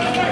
Yeah.